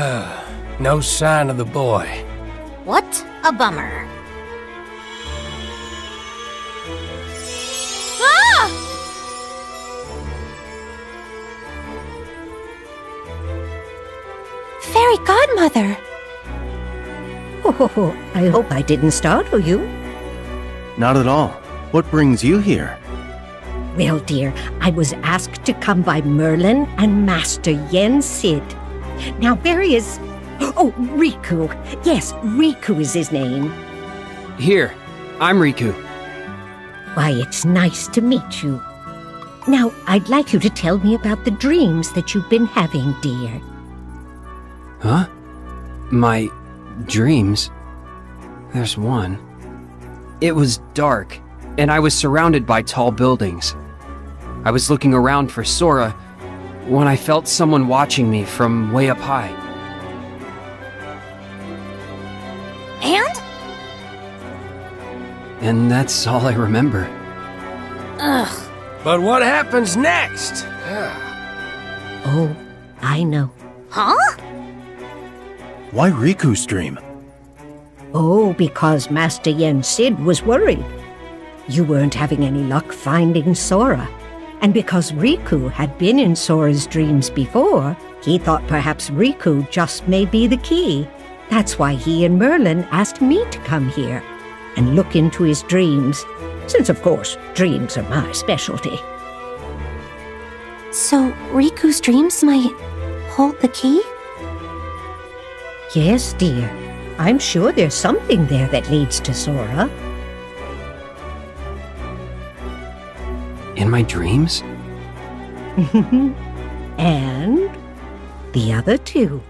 No sign of the boy. What a bummer. Ah! Fairy godmother! Oh, I hope I didn't startle you. Not at all. What brings you here? Well, dear, I was asked to come by Merlin and Master Yen Sid. Now, where is. Oh, Riku. Yes, Riku is his name. Here, I'm Riku. Why, it's nice to meet you. Now, I'd like you to tell me about the dreams that you've been having, dear. Huh? My dreams? There's one. It was dark, and I was surrounded by tall buildings. I was looking around for Sora when I felt someone watching me from way up high. And? And that's all I remember. Ugh. But what happens next? Oh, I know. Huh? Why Riku's dream? Oh, because Master Yen Sid was worried. You weren't having any luck finding Sora. And because Riku had been in Sora's dreams before, he thought perhaps Riku just may be the key. That's why he and Merlin asked me to come here and look into his dreams, since, of course, dreams are my specialty. So, Riku's dreams might hold the key? Yes, dear. I'm sure there's something there that leads to Sora. In my dreams? and the other two.